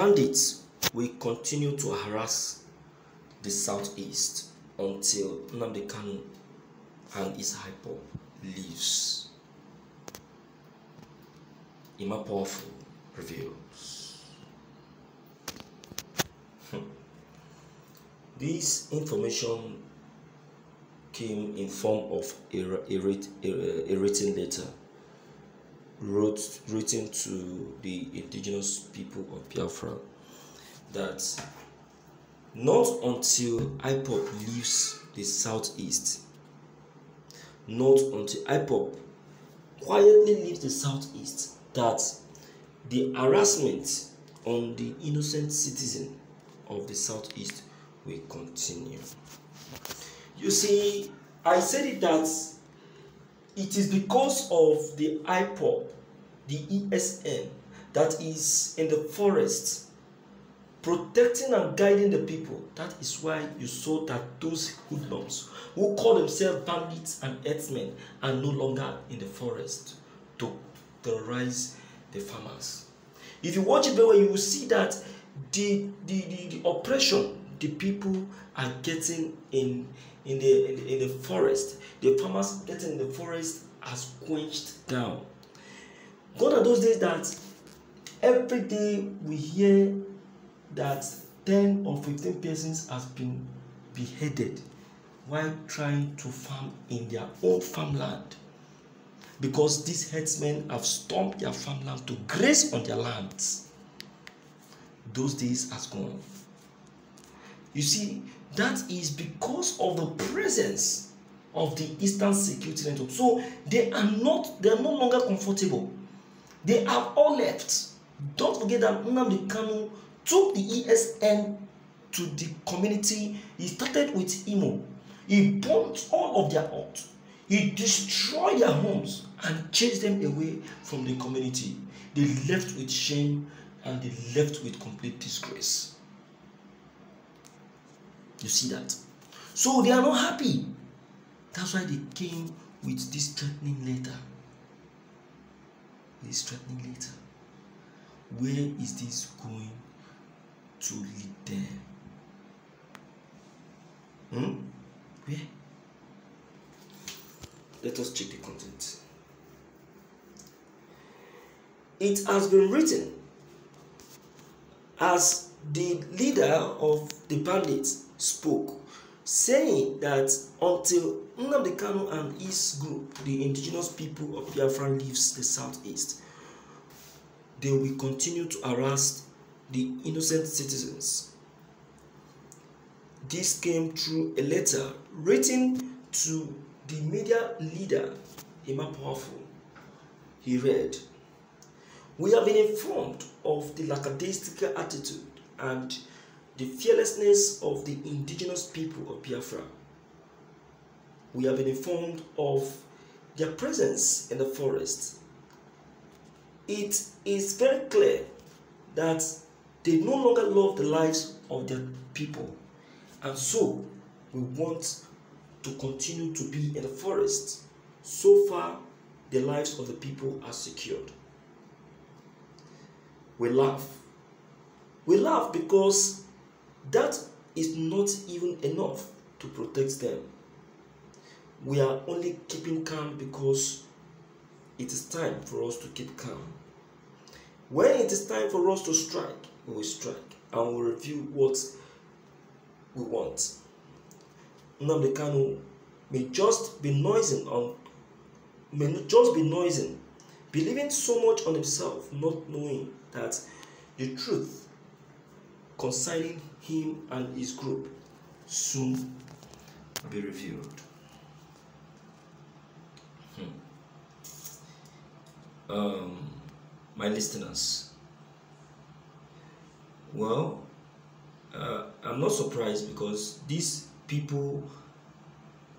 bandits will continue to harass the southeast until Nnamdi Kanu and his IPOB leaves. Emma Powerful reveals. Hmm. This information came in form of a, a, a, a written letter wrote written to the indigenous people of Biafra that not until IPOB leaves the southeast, not until IPOB quietly leaves the southeast, that the harassment on the innocent citizen of the southeast will continue. You see, I said it that it is because of the IPOP, the ESN, that is in the forest protecting and guiding the people. That is why you saw that those hoodlums who call themselves bandits and herdsmen are no longer in the forest to terrorize the farmers. If you watch it very well, you will see that the, the, the, the oppression the people are getting in in the, in the forest, the farmers getting in the forest has quenched down. Gone are those days that every day we hear that 10 or 15 persons has been beheaded while trying to farm in their own farmland because these herdsmen have stormed their farmland to graze on their lands. Those days has gone. You see, that is because of the presence of the Eastern Security Network. So they are not, they are no longer comfortable. They have all left. Don't forget that Nnamdi Kanu took the ESN to the community. He started with Imo. He burnt all of their out. He destroyed their homes and chased them away from the community. They left with shame and they left with complete disgrace. You see that? So they are not happy. That's why they came with this threatening letter. This threatening letter. Where is this going to lead them? Hmm? Where? Let us check the content. It has been written as the leader of the bandits spoke, saying that until Nnamdi Kanu and his group, the indigenous people of Biafra, leaves the southeast, they will continue to harass the innocent citizens. This came through a letter written to the media leader, Emma Powerful. He read, We have been informed of the lackadaisical attitude and the fearlessness of the indigenous people of Biafra. We have been informed of their presence in the forest. It is very clear that they no longer love the lives of their people, and so we want to continue to be in the forest. So far, the lives of the people are secured. We laugh. We laugh because that is not even enough to protect them. We are only keeping calm because it is time for us to keep calm. When it is time for us to strike, we will strike and we will review what we want. Nnamdi Kanu may just be noising on may just be noising, believing so much on himself, not knowing that the truth concerning him and his group soon be revealed. Hmm. Um, my listeners, well, uh, I'm not surprised because these people,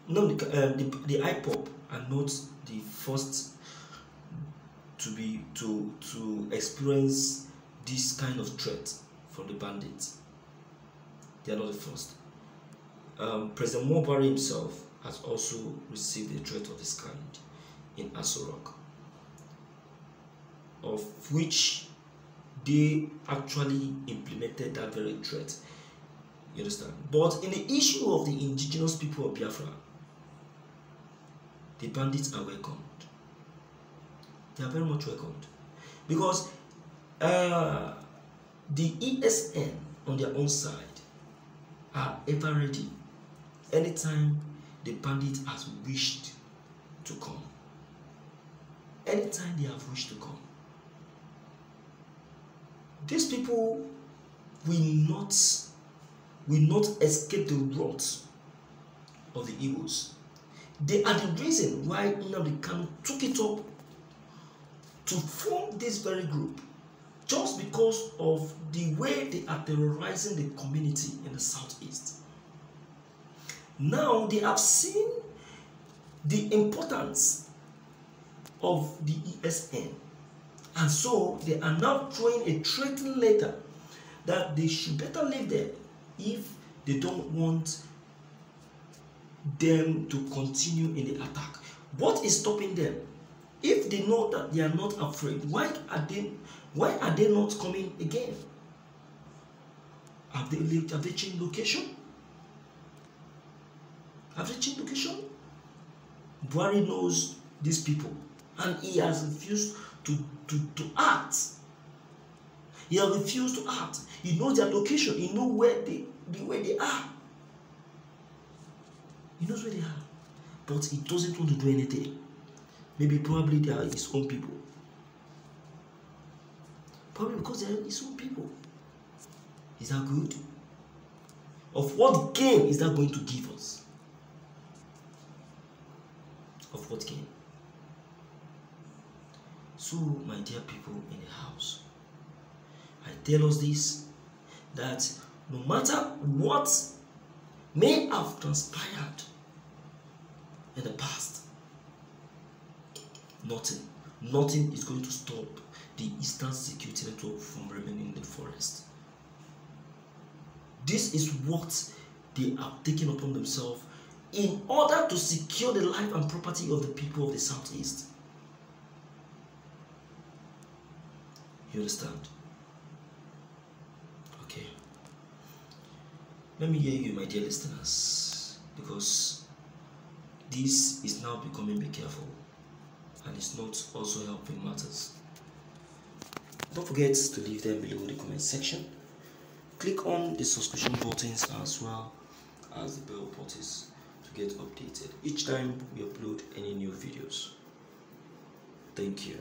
no, the, uh, the, the IPOB are not the first to be to to experience this kind of threat from the bandits. They are not the first. Um, President Mobari himself has also received a threat of this kind in Aso Rock, of which they actually implemented that very threat. You understand? But in the issue of the indigenous people of Biafra, the bandits are welcomed. They are very much welcomed because uh, the ESN on their own side are ever ready anytime the bandit has wished to come. Anytime they have wished to come. These people will not will not escape the wrath of the evils. They are the reason why Nnamdi Kanu took it up to form this very group just because of the way they are terrorizing the community in the southeast. Now they have seen the importance of the ESN, and so they are now throwing a threatening letter that they should better leave there if they don't want them to continue in the attack. What is stopping them? If they know that they are not afraid, why are they why are they not coming again? Have they lived, have they changed location? Have they changed location? Buhari knows these people and he has refused to, to, to act. He has refused to act. He knows their location. He knows where they, the where they are. He knows where they are. But he doesn't want to do anything. Maybe probably they are his own people. Probably because they are his own people. Is that good? Of what gain is that going to give us? Of what gain? So, my dear people in the house, I tell us this that no matter what may have transpired in the past, nothing, nothing is going to stop the Eastern Security Network from remaining in the forest. This is what they are taking upon themselves in order to secure the life and property of the people of the Southeast. You understand? Okay. Let me hear you, my dear listeners, because this is now becoming be careful and it's not also helping matters. Don't forget to leave them below in the comment section. Click on the subscription buttons as well as the bell buttons to get updated each time we upload any new videos. Thank you.